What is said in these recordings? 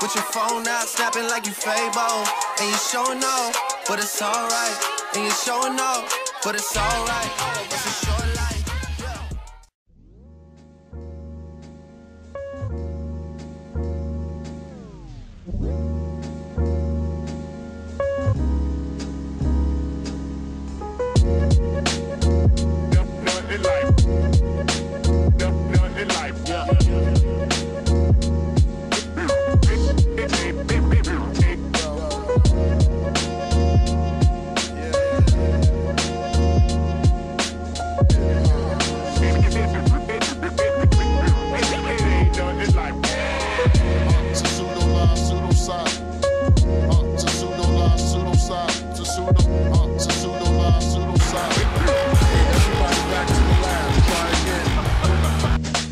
With your phone out, snapping like you Fable. And you showing off, but it's alright. And you showing off, but it's alright. It's a short life. Yeah.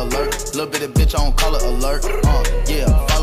alert. Little bit of bitch, I don't call it alert. Uh, yeah.